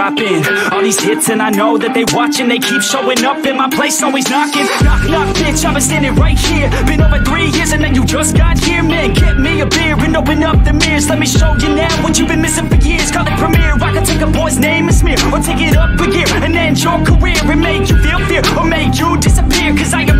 dropping. All these hits and I know that they watching. They keep showing up in my place, always knocking. Knock, knock, bitch, I've been standing right here. Been over three years and then you just got here Man, get me a beer and open up the mirrors. Let me show you now what you've been missing for years. Call it premiere, I can take a boy's name and smear Or take it up a gear and end your career And make you feel fear or make you disappear. Cause I am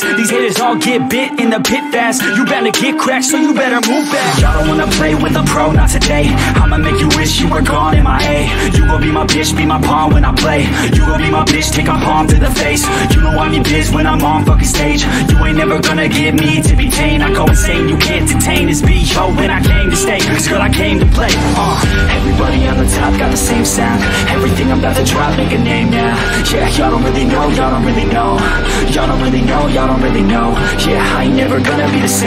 These haters all get bit in the pit fast. You better get cracked, so you better move back. Y'all don't wanna play with a pro, not today. I'ma make you wish you were gone in my A. You gon' be my bitch, be my pawn when I play. You gon' be my bitch, take a palm to the face. You know I'm your biz when I'm on fucking stage. You ain't never gonna get me to be tame. I go insane, you can't detain. This Yo, when I came to stay, cause girl I came to play. Uh, Everybody on the top got the same sound. Everything I'm about to drop, make a name now. Yeah, y'all don't really know, y'all don't really know. Y'all don't really know, y'all don't really know. Yeah, I ain't never gonna be the same